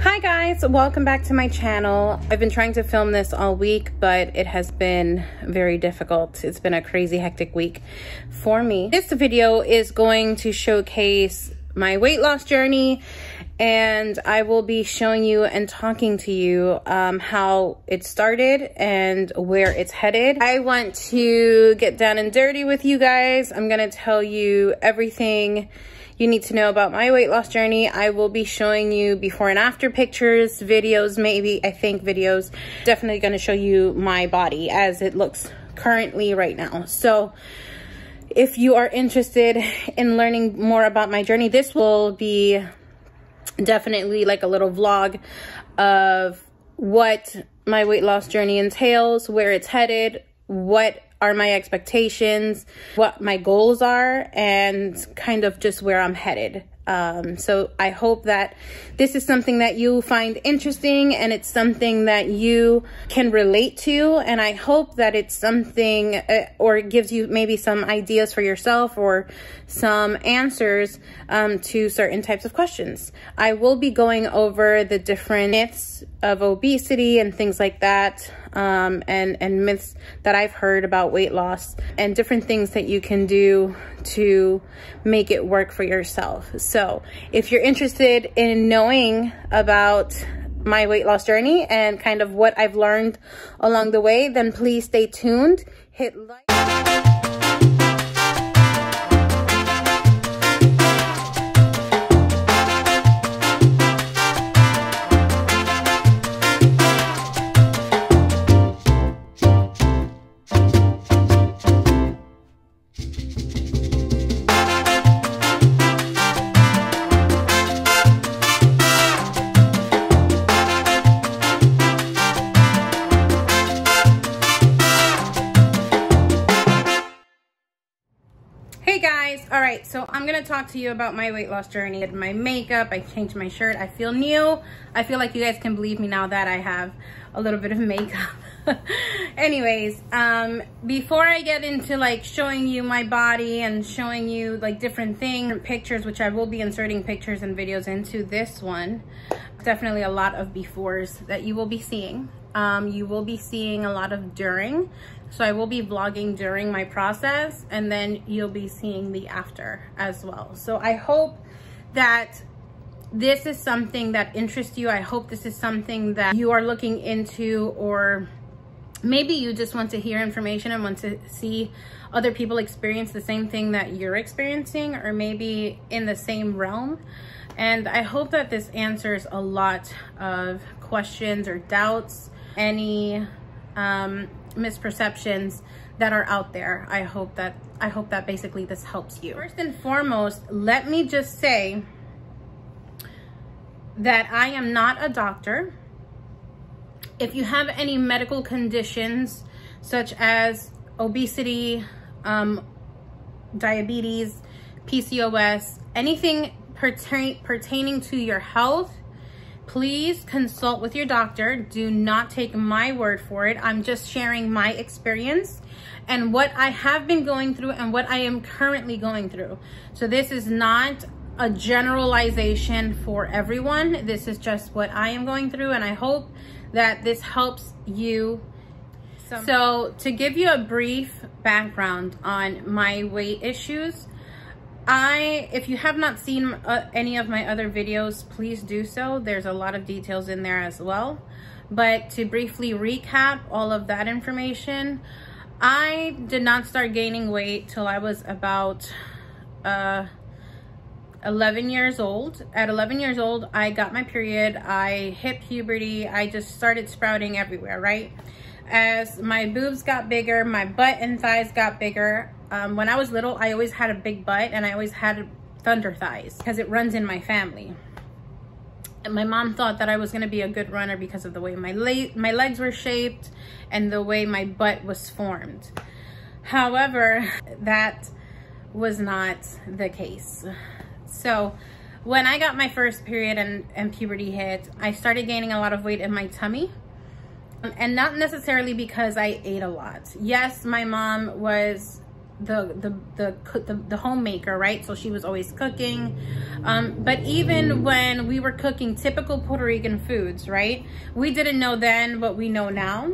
Hi guys, welcome back to my channel. I've been trying to film this all week, but it has been very difficult. It's been a crazy hectic week for me. This video is going to showcase my weight loss journey and I will be showing you and talking to you um, how it started and where it's headed. I want to get down and dirty with you guys. I'm gonna tell you everything you need to know about my weight loss journey. I will be showing you before and after pictures, videos, maybe, I think videos. Definitely gonna show you my body as it looks currently right now. So if you are interested in learning more about my journey, this will be definitely like a little vlog of what my weight loss journey entails, where it's headed, what are my expectations, what my goals are, and kind of just where I'm headed. Um, so I hope that this is something that you find interesting and it's something that you can relate to. And I hope that it's something uh, or it gives you maybe some ideas for yourself or some answers um, to certain types of questions. I will be going over the different myths of obesity and things like that um, and, and myths that I've heard about weight loss and different things that you can do to make it work for yourself. So if you're interested in knowing about my weight loss journey and kind of what I've learned along the way, then please stay tuned. Hit like. So i'm gonna talk to you about my weight loss journey and my makeup. I changed my shirt. I feel new. I feel like you guys can believe me now that i have a little bit of makeup. Anyways um before i get into like showing you my body and showing you like different things pictures which i will be inserting pictures and videos into this one definitely a lot of befores that you will be seeing. Um, you will be seeing a lot of during. So I will be vlogging during my process and then you'll be seeing the after as well. So I hope that this is something that interests you. I hope this is something that you are looking into or maybe you just want to hear information and want to see other people experience the same thing that you're experiencing or maybe in the same realm. And I hope that this answers a lot of questions or doubts any um, misperceptions that are out there. I hope that I hope that basically this helps you. First and foremost, let me just say that I am not a doctor. If you have any medical conditions such as obesity, um, diabetes, PCOS, anything pertain pertaining to your health, Please consult with your doctor. Do not take my word for it. I'm just sharing my experience and what I have been going through and what I am currently going through. So this is not a generalization for everyone. This is just what I am going through and I hope that this helps you. So to give you a brief background on my weight issues, I, if you have not seen uh, any of my other videos, please do so. There's a lot of details in there as well. But to briefly recap all of that information, I did not start gaining weight till I was about uh, 11 years old. At 11 years old, I got my period. I hit puberty. I just started sprouting everywhere, right? As my boobs got bigger, my butt and thighs got bigger, um, when I was little, I always had a big butt and I always had thunder thighs because it runs in my family. And my mom thought that I was going to be a good runner because of the way my, my legs were shaped and the way my butt was formed. However, that was not the case. So when I got my first period and, and puberty hit, I started gaining a lot of weight in my tummy and not necessarily because I ate a lot. Yes, my mom was the the the the, the homemaker right so she was always cooking um, but even when we were cooking typical puerto rican foods right we didn't know then what we know now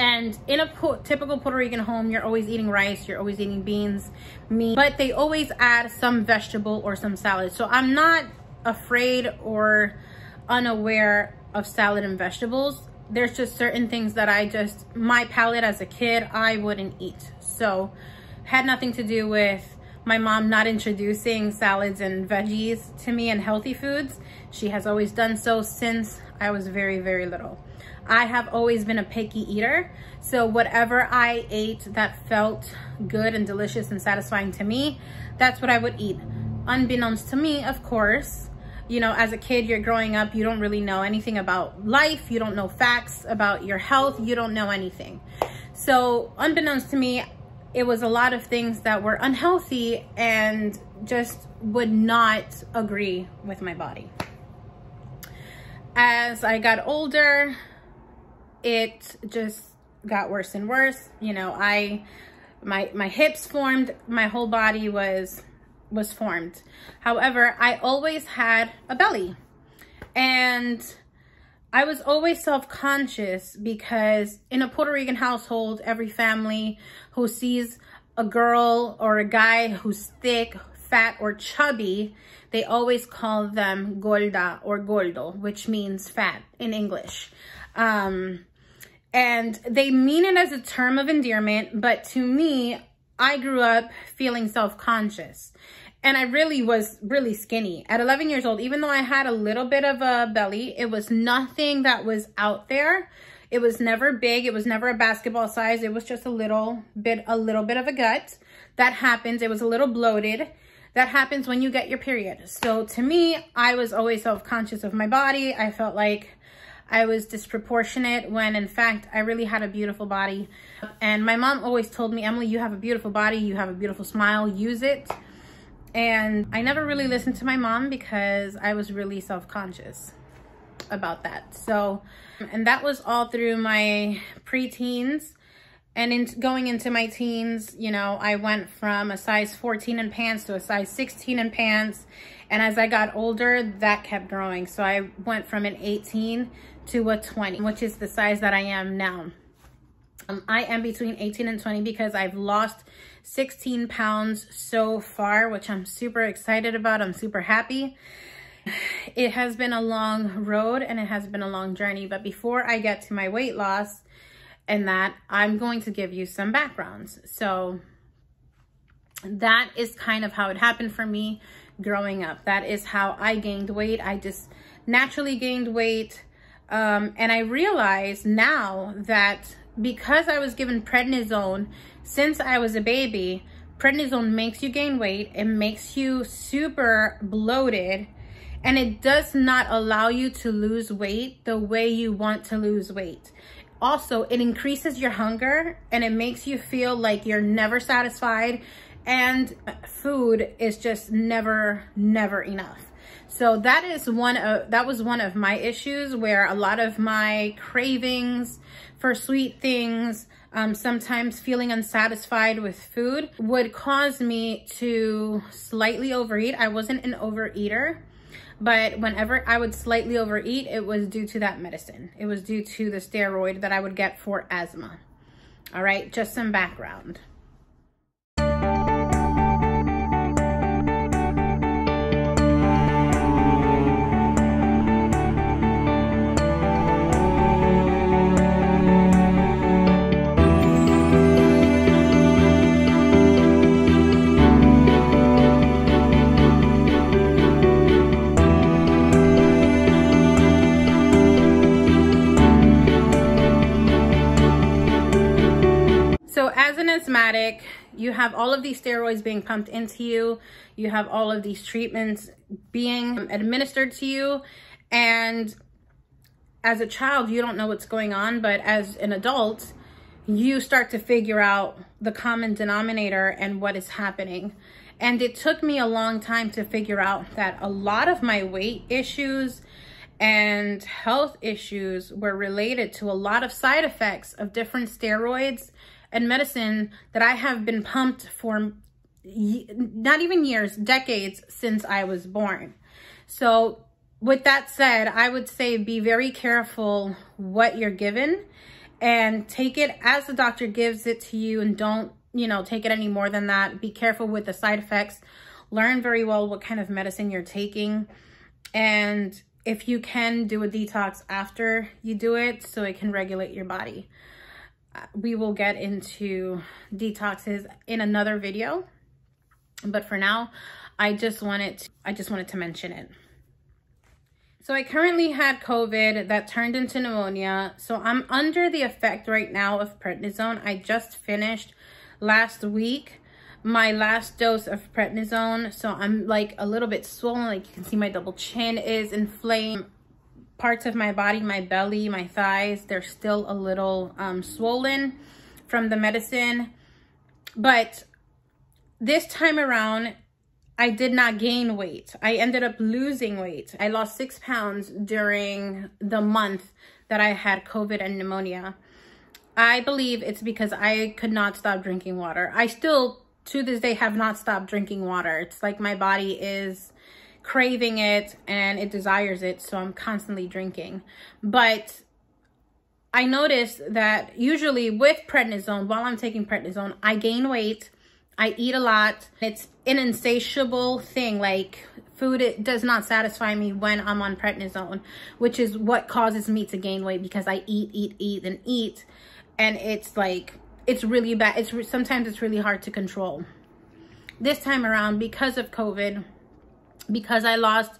and in a typical Puerto Rican home, you're always eating rice, you're always eating beans, meat, but they always add some vegetable or some salad. So I'm not afraid or unaware of salad and vegetables. There's just certain things that I just, my palate as a kid, I wouldn't eat. So had nothing to do with my mom not introducing salads and veggies to me and healthy foods. She has always done so since I was very, very little. I have always been a picky eater. So whatever I ate that felt good and delicious and satisfying to me, that's what I would eat. Unbeknownst to me, of course, you know, as a kid, you're growing up, you don't really know anything about life. You don't know facts about your health. You don't know anything. So unbeknownst to me, it was a lot of things that were unhealthy and just would not agree with my body. As I got older, it just got worse and worse. You know, I, my, my hips formed, my whole body was, was formed. However, I always had a belly and I was always self-conscious because in a Puerto Rican household, every family who sees a girl or a guy who's thick, fat, or chubby, they always call them gorda or gordo, which means fat in English. Um, and they mean it as a term of endearment, but to me, I grew up feeling self-conscious. And I really was really skinny. At 11 years old, even though I had a little bit of a belly, it was nothing that was out there. It was never big. It was never a basketball size. It was just a little bit, a little bit of a gut. That happens. It was a little bloated. That happens when you get your period. So to me, I was always self-conscious of my body. I felt like I was disproportionate when in fact I really had a beautiful body. And my mom always told me, Emilie, you have a beautiful body, you have a beautiful smile, use it. And I never really listened to my mom because I was really self-conscious about that. So, and that was all through my preteens. And in going into my teens, you know, I went from a size 14 in pants to a size 16 in pants. And as I got older, that kept growing. So I went from an 18 to a 20, which is the size that I am now. Um, I am between 18 and 20 because I've lost 16 pounds so far, which I'm super excited about. I'm super happy. It has been a long road and it has been a long journey. But before I get to my weight loss and that, I'm going to give you some backgrounds. So that is kind of how it happened for me growing up. That is how I gained weight. I just naturally gained weight um, and I realize now that because I was given prednisone since I was a baby, prednisone makes you gain weight. It makes you super bloated and it does not allow you to lose weight the way you want to lose weight. Also, it increases your hunger and it makes you feel like you're never satisfied and food is just never, never enough. So that is one of, that was one of my issues where a lot of my cravings for sweet things, um, sometimes feeling unsatisfied with food would cause me to slightly overeat. I wasn't an overeater, but whenever I would slightly overeat, it was due to that medicine. It was due to the steroid that I would get for asthma. All right, just some background. Asthmatic, you have all of these steroids being pumped into you, you have all of these treatments being administered to you, and as a child, you don't know what's going on, but as an adult, you start to figure out the common denominator and what is happening. And it took me a long time to figure out that a lot of my weight issues and health issues were related to a lot of side effects of different steroids and medicine that I have been pumped for not even years, decades since I was born. So with that said, I would say be very careful what you're given and take it as the doctor gives it to you and don't, you know, take it any more than that. Be careful with the side effects. Learn very well what kind of medicine you're taking. And if you can do a detox after you do it so it can regulate your body. We will get into detoxes in another video. But for now, I just wanted to, I just wanted to mention it. So I currently had COVID that turned into pneumonia. So I'm under the effect right now of prednisone. I just finished last week my last dose of prednisone. So I'm like a little bit swollen. Like you can see my double chin is inflamed. Parts of my body, my belly, my thighs, they're still a little um, swollen from the medicine. But this time around, I did not gain weight. I ended up losing weight. I lost six pounds during the month that I had COVID and pneumonia. I believe it's because I could not stop drinking water. I still, to this day, have not stopped drinking water. It's like my body is craving it and it desires it, so I'm constantly drinking. But I noticed that usually with prednisone, while I'm taking prednisone, I gain weight I eat a lot. It's an insatiable thing. Like food it does not satisfy me when I'm on prednisone, which is what causes me to gain weight because I eat, eat, eat, and eat. And it's like, it's really bad. It's Sometimes it's really hard to control. This time around, because of COVID, because I lost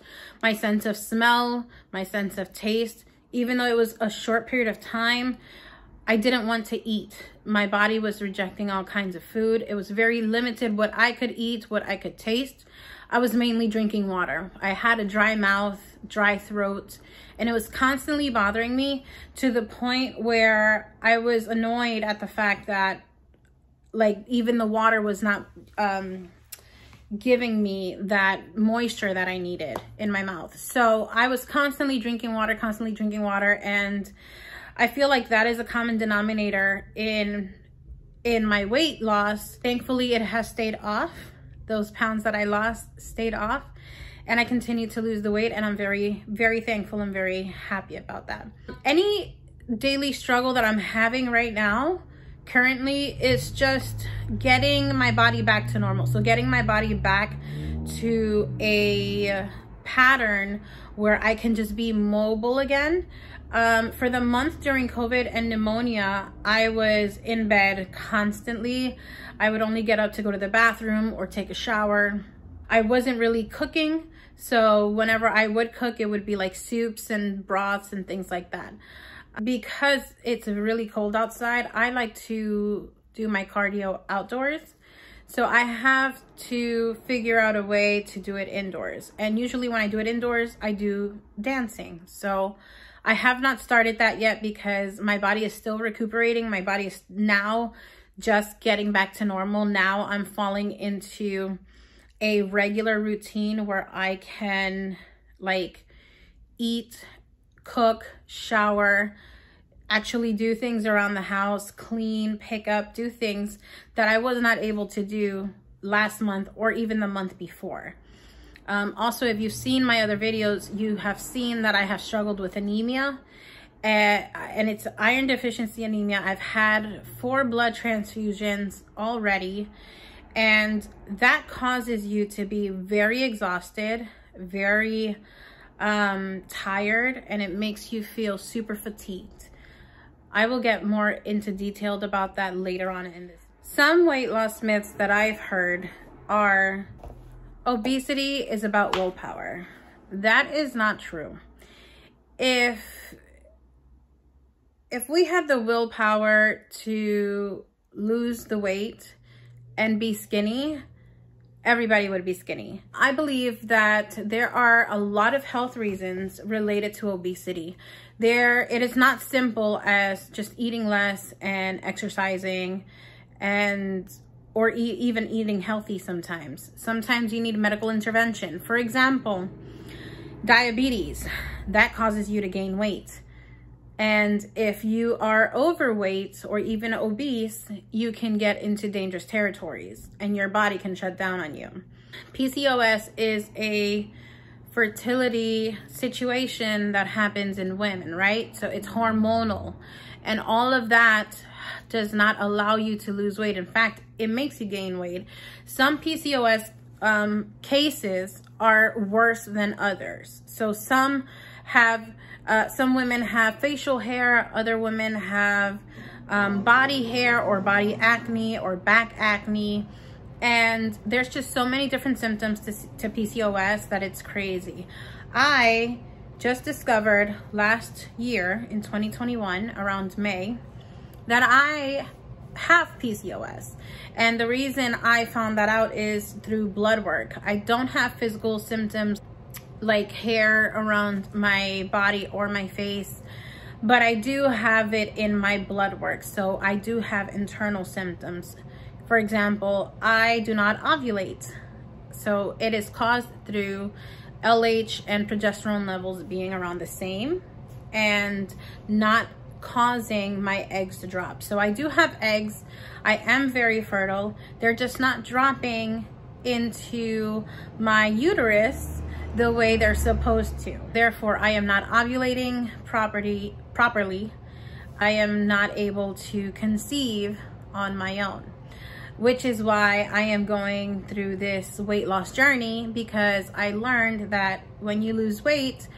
my sense of smell, my sense of taste, even though it was a short period of time, I didn't want to eat. My body was rejecting all kinds of food. It was very limited what I could eat, what I could taste. I was mainly drinking water. I had a dry mouth, dry throat, and it was constantly bothering me to the point where I was annoyed at the fact that like even the water was not um, giving me that moisture that I needed in my mouth. So I was constantly drinking water, constantly drinking water, and I feel like that is a common denominator in in my weight loss. Thankfully, it has stayed off. Those pounds that I lost stayed off and I continue to lose the weight and I'm very, very thankful and very happy about that. Any daily struggle that I'm having right now currently is just getting my body back to normal. So getting my body back to a pattern where I can just be mobile again. Um, for the month during COVID and pneumonia, I was in bed constantly. I would only get up to go to the bathroom or take a shower. I wasn't really cooking. So whenever I would cook, it would be like soups and broths and things like that. Because it's really cold outside, I like to do my cardio outdoors. So I have to figure out a way to do it indoors. And usually when I do it indoors, I do dancing. So I have not started that yet because my body is still recuperating. My body is now just getting back to normal. Now I'm falling into a regular routine where I can like eat, cook, shower, actually do things around the house, clean, pick up, do things that I was not able to do last month or even the month before. Um, also, if you've seen my other videos, you have seen that I have struggled with anemia. Uh, and it's iron deficiency anemia. I've had four blood transfusions already. And that causes you to be very exhausted, very um, tired, and it makes you feel super fatigued. I will get more into detailed about that later on in this. Some weight loss myths that I've heard are obesity is about willpower. That is not true. If if we had the willpower to lose the weight and be skinny, everybody would be skinny. I believe that there are a lot of health reasons related to obesity. There, it is not simple as just eating less and exercising and or e even eating healthy sometimes. Sometimes you need medical intervention. For example, diabetes, that causes you to gain weight. And if you are overweight or even obese, you can get into dangerous territories and your body can shut down on you. PCOS is a fertility situation that happens in women, right? So it's hormonal and all of that does not allow you to lose weight. In fact, it makes you gain weight. Some PCOS um, cases are worse than others. So some have, uh, some women have facial hair, other women have um, body hair or body acne or back acne. And there's just so many different symptoms to, to PCOS that it's crazy. I just discovered last year in 2021 around May that I have PCOS. And the reason I found that out is through blood work. I don't have physical symptoms like hair around my body or my face, but I do have it in my blood work. So I do have internal symptoms. For example, I do not ovulate. So it is caused through LH and progesterone levels being around the same and not causing my eggs to drop. So I do have eggs. I am very fertile. They're just not dropping into my uterus the way they're supposed to. Therefore, I am not ovulating property, properly. I am not able to conceive on my own which is why I am going through this weight loss journey because I learned that when you lose weight,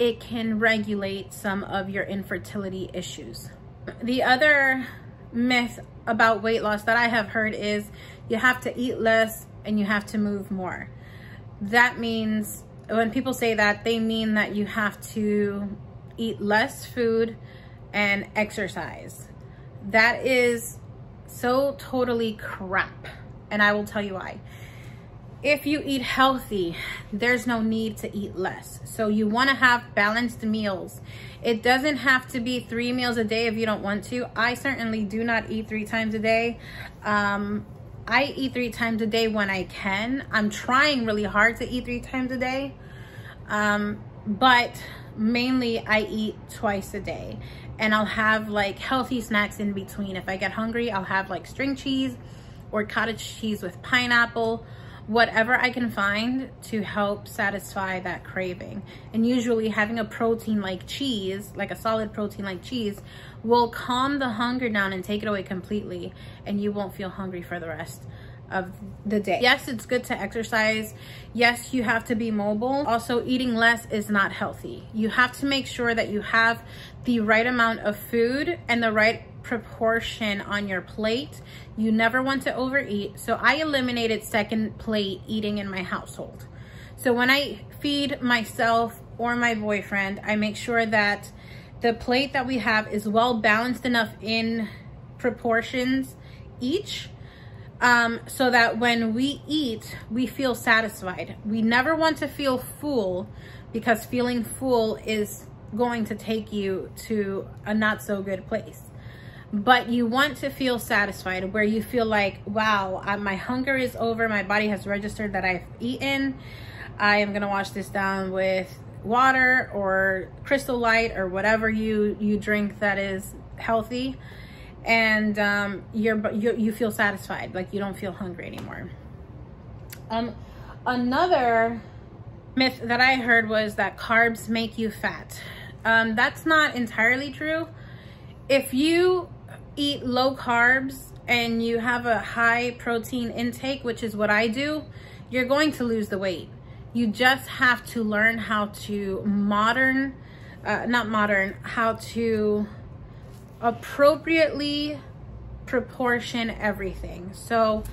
it can regulate some of your infertility issues. The other myth about weight loss that I have heard is you have to eat less and you have to move more. That means when people say that, they mean that you have to eat less food and exercise. That is so totally crap. And I will tell you why. If you eat healthy, there's no need to eat less. So you want to have balanced meals. It doesn't have to be three meals a day if you don't want to. I certainly do not eat three times a day. Um, I eat three times a day when I can. I'm trying really hard to eat three times a day. Um, but mainly I eat twice a day and I'll have like healthy snacks in between. If I get hungry, I'll have like string cheese or cottage cheese with pineapple, whatever I can find to help satisfy that craving. And usually having a protein like cheese, like a solid protein like cheese, will calm the hunger down and take it away completely and you won't feel hungry for the rest of the day. Yes, it's good to exercise. Yes, you have to be mobile. Also, eating less is not healthy. You have to make sure that you have the right amount of food and the right proportion on your plate. You never want to overeat. So I eliminated second plate eating in my household. So when I feed myself or my boyfriend, I make sure that the plate that we have is well balanced enough in proportions each um, so that when we eat, we feel satisfied. We never want to feel full because feeling full is going to take you to a not so good place. But you want to feel satisfied where you feel like, wow, I, my hunger is over. My body has registered that I've eaten. I am going to wash this down with water or crystal light or whatever you, you drink that is healthy and um, you're, you you feel satisfied, like you don't feel hungry anymore. Um, another myth that I heard was that carbs make you fat. Um, that's not entirely true. If you eat low carbs and you have a high protein intake, which is what I do, you're going to lose the weight. You just have to learn how to modern, uh, not modern, how to appropriately proportion everything. So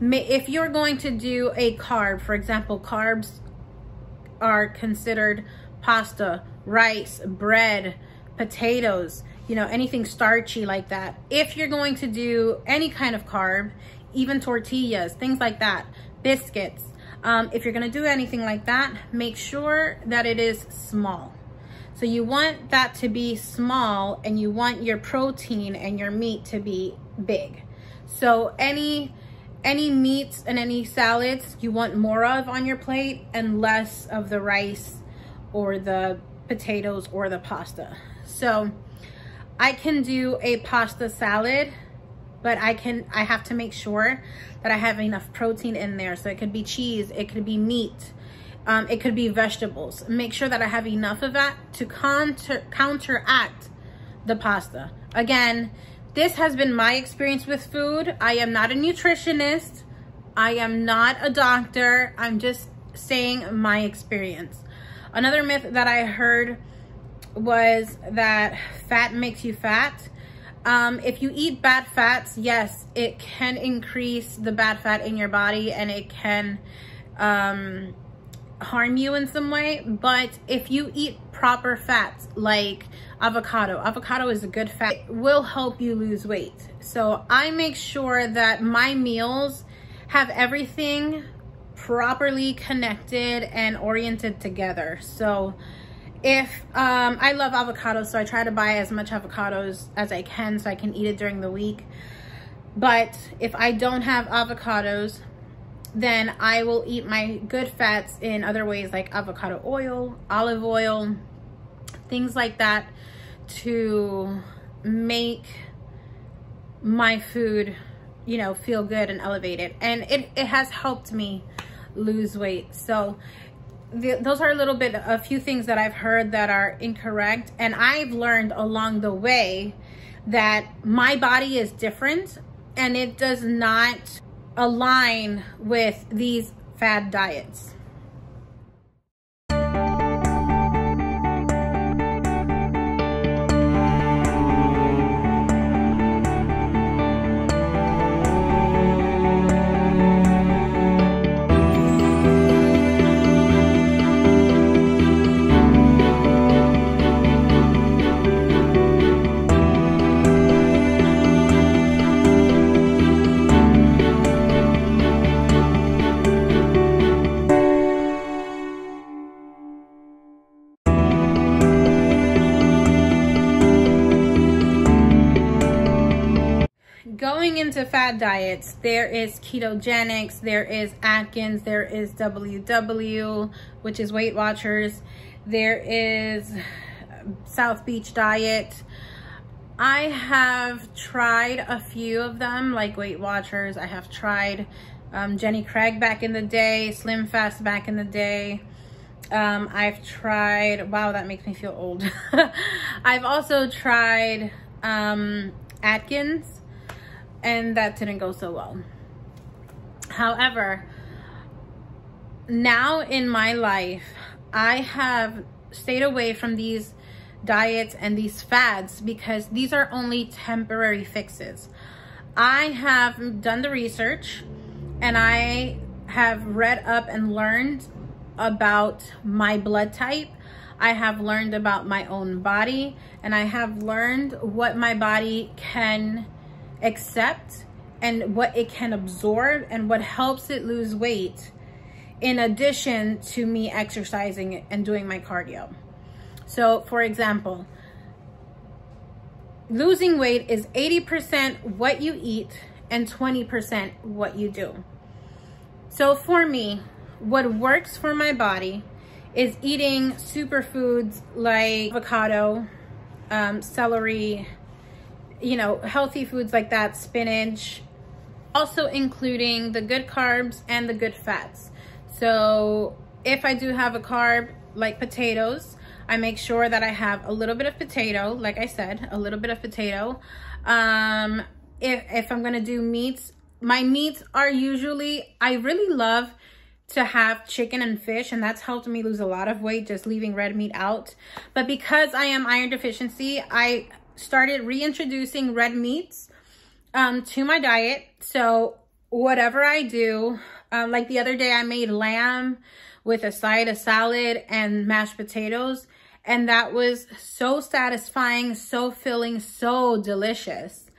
if you're going to do a carb, for example, carbs are considered pasta, rice, bread, potatoes, you know, anything starchy like that. If you're going to do any kind of carb, even tortillas, things like that, biscuits, um, if you're gonna do anything like that, make sure that it is small. So you want that to be small and you want your protein and your meat to be big. So any any meats and any salads you want more of on your plate and less of the rice or the potatoes or the pasta. So I can do a pasta salad, but I can, I have to make sure that I have enough protein in there. So it could be cheese, it could be meat, um, it could be vegetables. Make sure that I have enough of that to counter, counteract the pasta. Again, this has been my experience with food. I am not a nutritionist. I am not a doctor. I'm just saying my experience. Another myth that I heard was that fat makes you fat. Um, if you eat bad fats, yes, it can increase the bad fat in your body and it can um, harm you in some way. But if you eat proper fats like avocado, avocado is a good fat, it will help you lose weight. So I make sure that my meals have everything properly connected and oriented together. So if um, I love avocados, so I try to buy as much avocados as I can so I can eat it during the week. But if I don't have avocados, then I will eat my good fats in other ways like avocado oil, olive oil, things like that to make my food, you know, feel good and elevated. And it, it has helped me lose weight. So those are a little bit, a few things that I've heard that are incorrect. And I've learned along the way that my body is different and it does not align with these fad diets. Into fad diets, there is ketogenics, there is Atkins, there is WW, which is Weight Watchers, there is South Beach Diet. I have tried a few of them, like Weight Watchers. I have tried um, Jenny Craig back in the day, Slim Fast back in the day. Um, I've tried, wow, that makes me feel old. I've also tried um, Atkins and that didn't go so well. However, now in my life, I have stayed away from these diets and these fads because these are only temporary fixes. I have done the research and I have read up and learned about my blood type. I have learned about my own body and I have learned what my body can accept and what it can absorb and what helps it lose weight in addition to me exercising and doing my cardio. So for example, losing weight is 80% what you eat and 20% what you do. So for me, what works for my body is eating superfoods like avocado, um, celery, you know, healthy foods like that, spinach, also including the good carbs and the good fats. So if I do have a carb like potatoes, I make sure that I have a little bit of potato, like I said, a little bit of potato. Um, if, if I'm gonna do meats, my meats are usually, I really love to have chicken and fish and that's helped me lose a lot of weight just leaving red meat out but because i am iron deficiency i started reintroducing red meats um, to my diet. So whatever I do, um, like the other day I made lamb with a side of salad and mashed potatoes. And that was so satisfying, so filling, so delicious.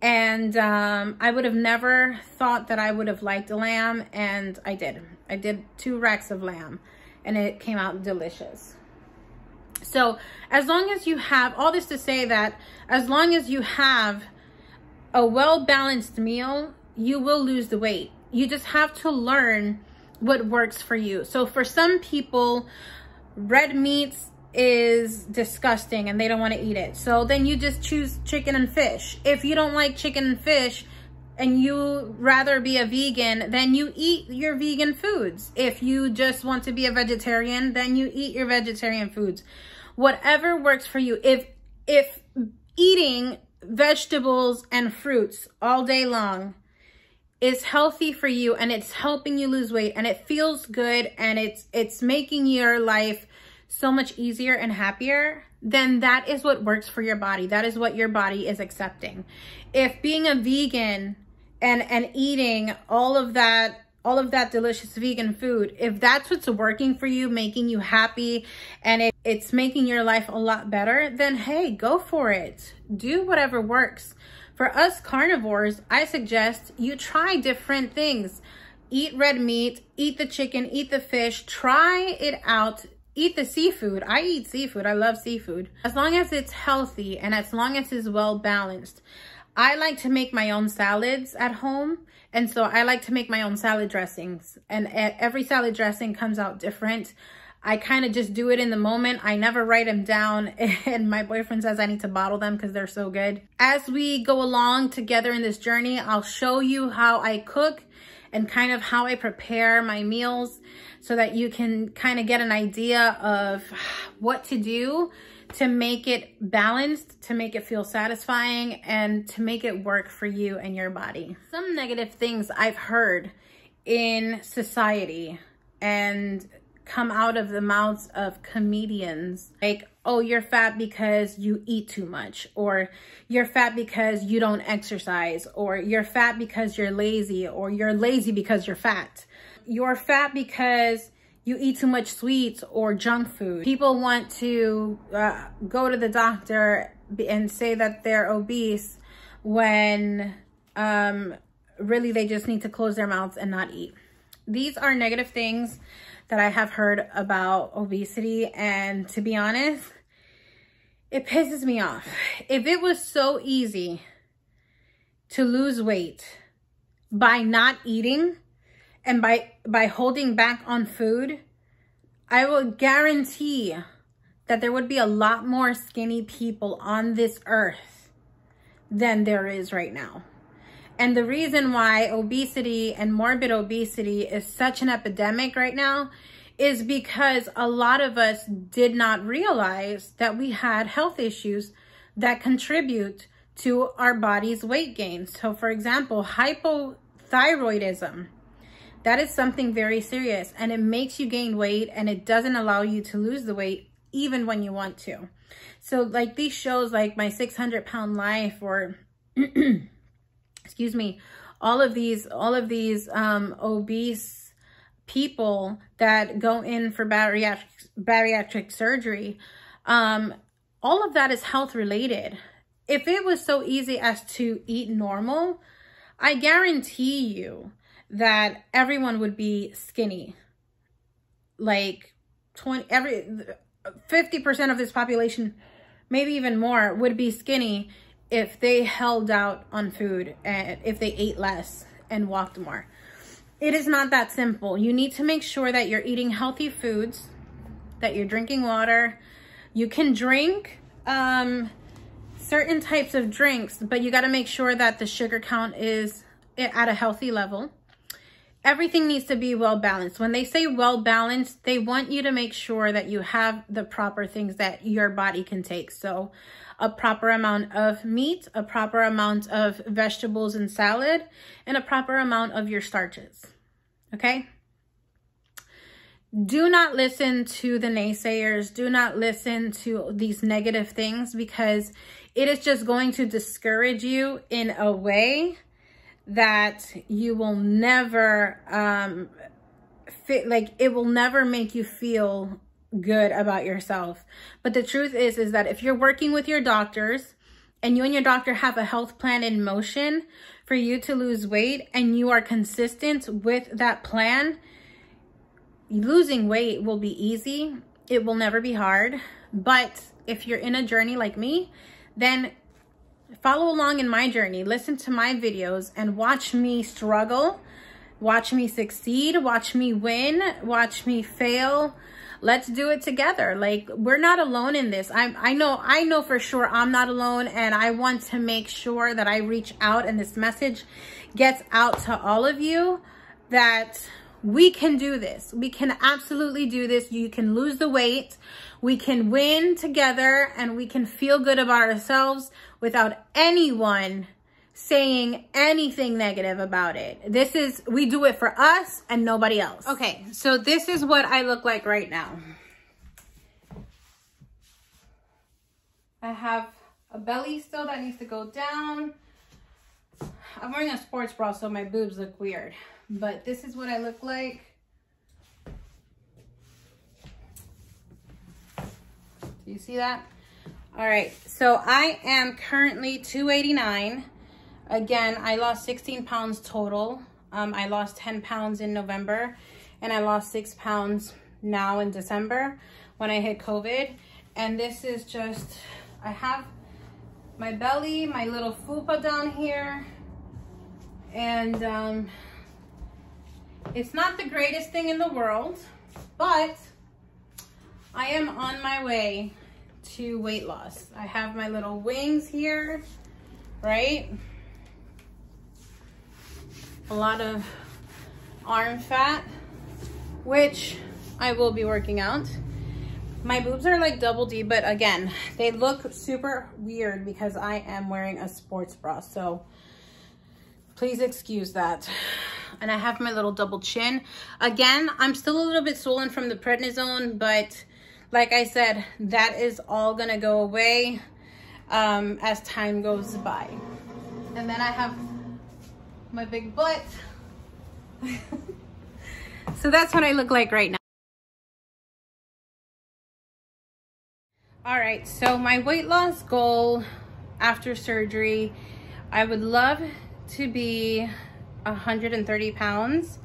And um, I would have never thought that I would have liked lamb. And I did. I did two racks of lamb and it came out delicious. So as long as you have, all this to say that as long as you have a well-balanced meal, you will lose the weight. You just have to learn what works for you. So for some people, red meats is disgusting and they don't want to eat it. So then you just choose chicken and fish. If you don't like chicken and fish and you rather be a vegan, then you eat your vegan foods. If you just want to be a vegetarian, then you eat your vegetarian foods. Whatever works for you. If if eating vegetables and fruits all day long is healthy for you and it's helping you lose weight and it feels good and it's it's making your life so much easier and happier, then that is what works for your body. That is what your body is accepting. If being a vegan and and eating all of that all of that delicious vegan food, if that's what's working for you, making you happy, and it, it's making your life a lot better, then hey, go for it. Do whatever works. For us carnivores, I suggest you try different things. Eat red meat, eat the chicken, eat the fish, try it out eat the seafood. I eat seafood. I love seafood. As long as it's healthy and as long as it's well balanced. I like to make my own salads at home. And so I like to make my own salad dressings. And every salad dressing comes out different. I kind of just do it in the moment. I never write them down. And my boyfriend says I need to bottle them because they're so good. As we go along together in this journey, I'll show you how I cook and kind of how I prepare my meals so that you can kind of get an idea of what to do to make it balanced, to make it feel satisfying, and to make it work for you and your body. Some negative things I've heard in society and come out of the mouths of comedians like oh you're fat because you eat too much or you're fat because you don't exercise or you're fat because you're lazy or you're lazy because you're fat you're fat because you eat too much sweets or junk food. People want to uh, go to the doctor and say that they're obese when um, really they just need to close their mouths and not eat. These are negative things that I have heard about obesity. And to be honest, it pisses me off. If it was so easy to lose weight by not eating, and by, by holding back on food, I will guarantee that there would be a lot more skinny people on this earth than there is right now. And the reason why obesity and morbid obesity is such an epidemic right now is because a lot of us did not realize that we had health issues that contribute to our body's weight gain. So for example, hypothyroidism that is something very serious and it makes you gain weight and it doesn't allow you to lose the weight even when you want to. So like these shows like My 600 Pound Life or, excuse me, all of these, all of these um, obese people that go in for bariatric, bariatric surgery, um, all of that is health related. If it was so easy as to eat normal, I guarantee you that everyone would be skinny. Like 20, every, 50% of this population, maybe even more, would be skinny if they held out on food and if they ate less and walked more. It is not that simple. You need to make sure that you're eating healthy foods, that you're drinking water. You can drink um, certain types of drinks, but you got to make sure that the sugar count is at a healthy level everything needs to be well balanced. When they say well balanced, they want you to make sure that you have the proper things that your body can take. So a proper amount of meat, a proper amount of vegetables and salad, and a proper amount of your starches. Okay? Do not listen to the naysayers. Do not listen to these negative things because it is just going to discourage you in a way that you will never um fit like it will never make you feel good about yourself. But the truth is is that if you're working with your doctors and you and your doctor have a health plan in motion for you to lose weight and you are consistent with that plan losing weight will be easy. It will never be hard. But if you're in a journey like me then follow along in my journey, listen to my videos and watch me struggle, watch me succeed, watch me win, watch me fail, let's do it together. Like we're not alone in this. I I know I know for sure I'm not alone and I want to make sure that I reach out and this message gets out to all of you that we can do this. We can absolutely do this. You can lose the weight. We can win together and we can feel good about ourselves without anyone saying anything negative about it. This is, we do it for us and nobody else. Okay, so this is what I look like right now. I have a belly still that needs to go down. I'm wearing a sports bra, so my boobs look weird. But this is what I look like. Do you see that? All right, so I am currently 289. Again, I lost 16 pounds total. Um, I lost 10 pounds in November and I lost six pounds now in December when I hit COVID. And this is just, I have my belly, my little fupa down here. And um, it's not the greatest thing in the world, but I am on my way to weight loss. I have my little wings here, right? a lot of arm fat, which I will be working out. My boobs are like double D, but again, they look super weird because I am wearing a sports bra. So please excuse that. And I have my little double chin. Again, I'm still a little bit swollen from the prednisone, but like I said, that is all gonna go away um, as time goes by. And then I have my big butt. so that's what I look like right now. All right, so my weight loss goal after surgery, I would love to be 130 pounds.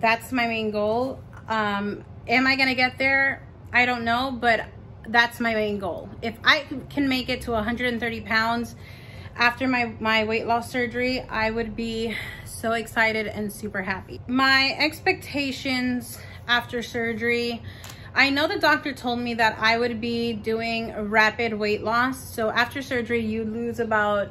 That's my main goal. Um, am I gonna get there? I don't know, but that's my main goal. If I can make it to 130 pounds, after my, my weight loss surgery, I would be so excited and super happy. My expectations after surgery, I know the doctor told me that I would be doing rapid weight loss. So after surgery, you lose about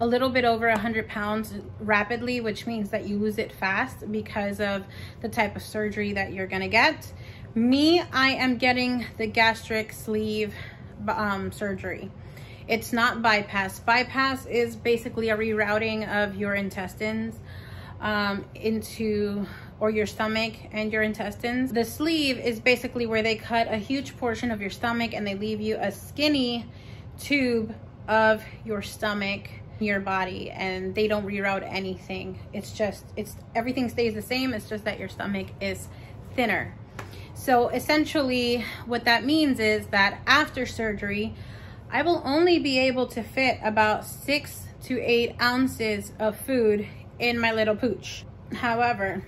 a little bit over 100 pounds rapidly, which means that you lose it fast because of the type of surgery that you're gonna get. Me, I am getting the gastric sleeve um, surgery. It's not bypass. Bypass is basically a rerouting of your intestines um, into or your stomach and your intestines. The sleeve is basically where they cut a huge portion of your stomach and they leave you a skinny tube of your stomach your body and they don't reroute anything. It's just it's everything stays the same. It's just that your stomach is thinner. So essentially what that means is that after surgery I will only be able to fit about six to eight ounces of food in my little pooch. However,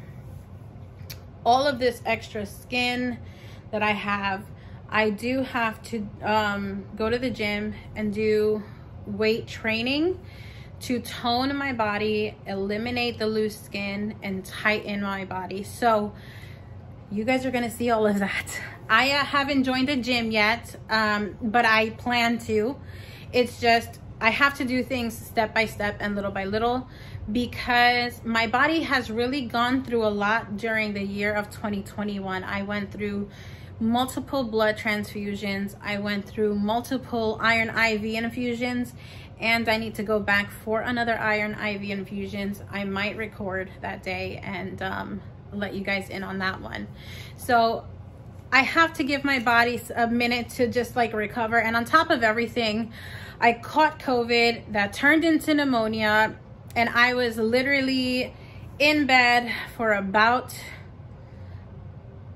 all of this extra skin that I have, I do have to um, go to the gym and do weight training to tone my body, eliminate the loose skin, and tighten my body. So you guys are gonna see all of that. I uh, haven't joined a gym yet, um, but I plan to. It's just, I have to do things step by step and little by little because my body has really gone through a lot during the year of 2021. I went through multiple blood transfusions. I went through multiple iron IV infusions and I need to go back for another iron IV infusions. I might record that day and um, let you guys in on that one. So I have to give my body a minute to just like recover. And on top of everything, I caught COVID that turned into pneumonia and I was literally in bed for about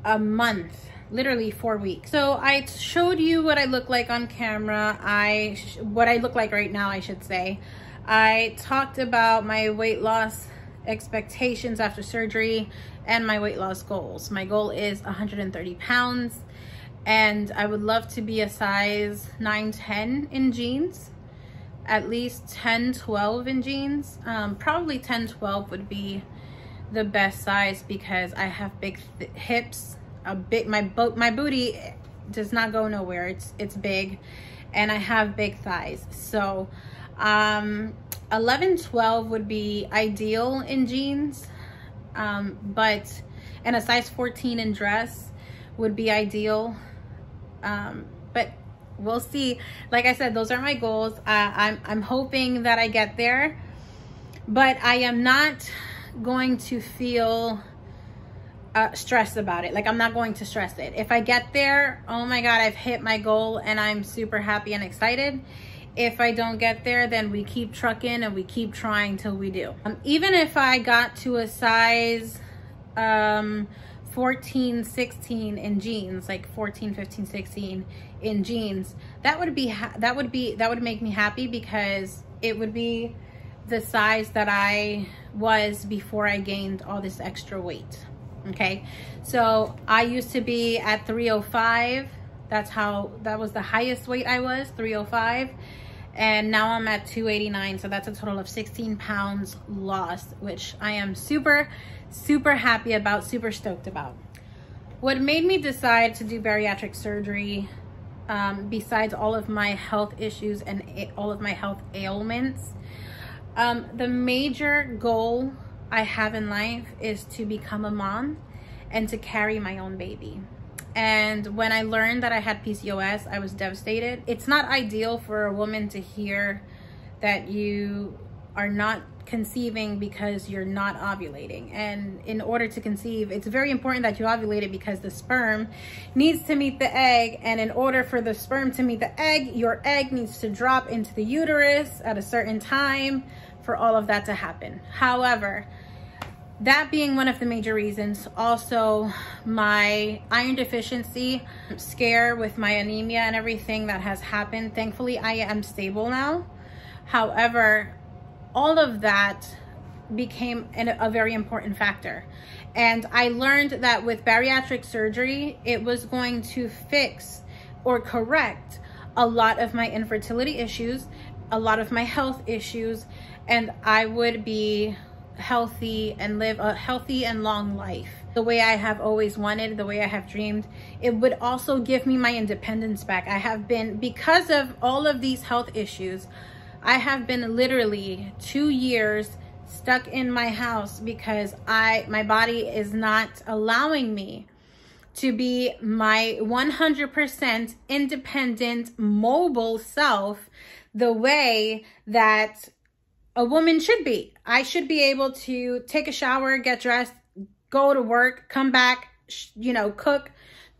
a month literally four weeks so i showed you what i look like on camera i what i look like right now i should say i talked about my weight loss expectations after surgery and my weight loss goals. My goal is 130 pounds and I would love to be a size 9, 10 in jeans, at least 10, 12 in jeans. Um, probably 10, 12 would be the best size because I have big hips. A big, my, bo my booty does not go nowhere. It's, it's big and I have big thighs. So um, 11, 12 would be ideal in jeans, um, but, and a size 14 in dress would be ideal. Um, but we'll see. Like I said, those are my goals. Uh, I'm, I'm hoping that I get there, but I am not going to feel uh, stressed about it. Like I'm not going to stress it. If I get there, oh my God, I've hit my goal and I'm super happy and excited. If I don't get there, then we keep trucking and we keep trying till we do. Um, even if I got to a size um, 14, 16 in jeans, like 14, 15, 16 in jeans, that would be, that would be, that would make me happy because it would be the size that I was before I gained all this extra weight okay? So i used to be at 305 that's how that was the highest weight i was 305 and now i'm at 289 so that's a total of 16 pounds lost which i am super super happy about super stoked about. What made me decide to do bariatric surgery um, besides all of my health issues and all of my health ailments um, the major goal I have in life is to become a mom and to carry my own baby. And when I learned that I had PCOS, I was devastated. It's not ideal for a woman to hear that you are not conceiving because you're not ovulating. And in order to conceive, it's very important that you ovulate it because the sperm needs to meet the egg. And in order for the sperm to meet the egg, your egg needs to drop into the uterus at a certain time for all of that to happen. However, that being one of the major reasons, also my iron deficiency scare with my anemia and everything that has happened. Thankfully, I am stable now. However, all of that became an, a very important factor. And I learned that with bariatric surgery, it was going to fix or correct a lot of my infertility issues, a lot of my health issues, and I would be healthy and live a healthy and long life the way I have always wanted, the way I have dreamed. It would also give me my independence back. I have been, because of all of these health issues, I have been literally two years stuck in my house because I my body is not allowing me to be my 100% independent mobile self the way that a woman should be. I should be able to take a shower, get dressed, go to work, come back, you know, cook,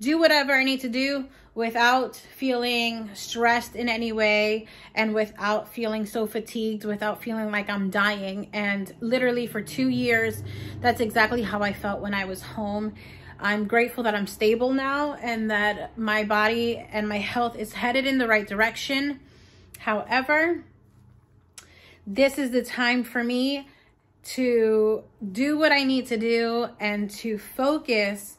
do whatever I need to do without feeling stressed in any way and without feeling so fatigued, without feeling like I'm dying. And literally for two years, that's exactly how I felt when I was home. I'm grateful that I'm stable now and that my body and my health is headed in the right direction. However, this is the time for me to do what I need to do and to focus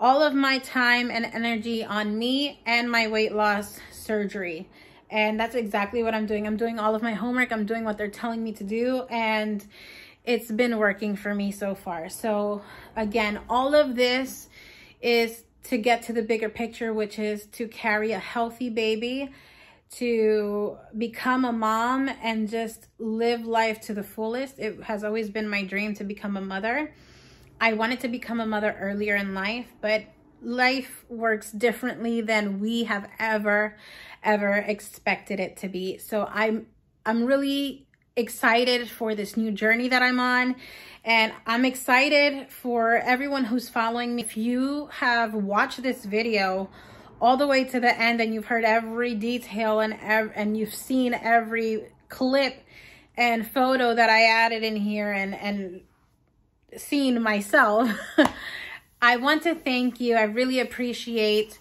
all of my time and energy on me and my weight loss surgery. And that's exactly what I'm doing. I'm doing all of my homework. I'm doing what they're telling me to do. And it's been working for me so far. So again, all of this is to get to the bigger picture, which is to carry a healthy baby to become a mom and just live life to the fullest. It has always been my dream to become a mother. I wanted to become a mother earlier in life, but life works differently than we have ever, ever expected it to be. So I'm, I'm really excited for this new journey that I'm on. And I'm excited for everyone who's following me. If you have watched this video all the way to the end and you've heard every detail and and you've seen every clip and photo that I added in here and and seen myself I want to thank you. I really appreciate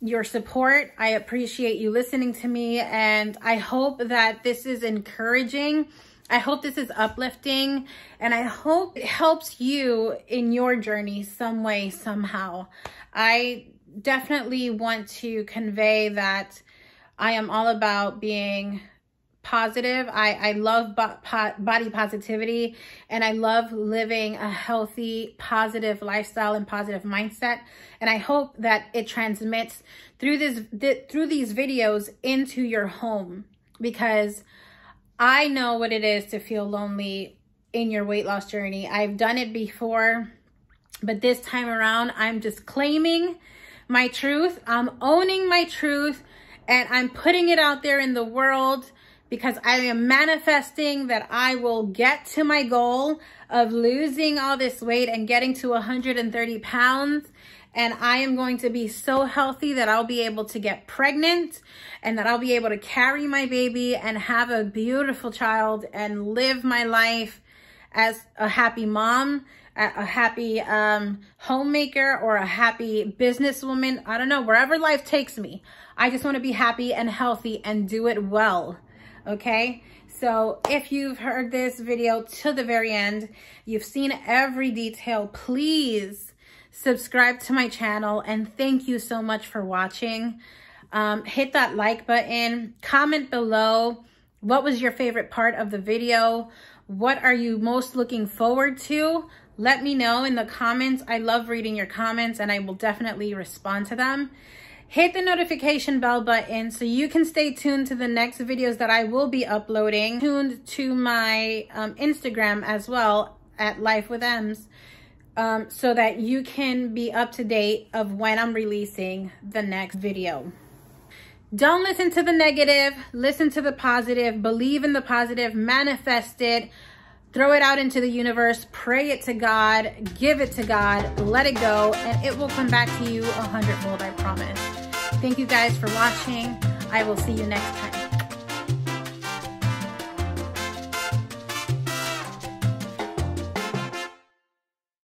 your support. I appreciate you listening to me and I hope that this is encouraging. I hope this is uplifting and I hope it helps you in your journey some way somehow. I definitely want to convey that I am all about being positive. I, I love bo body positivity and I love living a healthy, positive lifestyle and positive mindset. And I hope that it transmits through this th through these videos into your home because I know what it is to feel lonely in your weight loss journey. I've done it before, but this time around, I'm just claiming my truth. I'm owning my truth and I'm putting it out there in the world because I am manifesting that I will get to my goal of losing all this weight and getting to 130 pounds. And I am going to be so healthy that I'll be able to get pregnant and that I'll be able to carry my baby and have a beautiful child and live my life as a happy mom, a happy um, homemaker, or a happy businesswoman. I don't know, wherever life takes me. I just want to be happy and healthy and do it well okay? So if you've heard this video to the very end, you've seen every detail, please subscribe to my channel and thank you so much for watching. Um, hit that like button, comment below what was your favorite part of the video, what are you most looking forward to? Let me know in the comments. I love reading your comments and I will definitely respond to them hit the notification bell button so you can stay tuned to the next videos that I will be uploading. Tuned to my um, Instagram as well at Life with Emz um, so that you can be up to date of when I'm releasing the next video. Don't listen to the negative, listen to the positive, believe in the positive, manifest it, throw it out into the universe, pray it to God, give it to God, let it go, and it will come back to you a hundredfold, I promise. Thank you guys for watching. I will see you next time.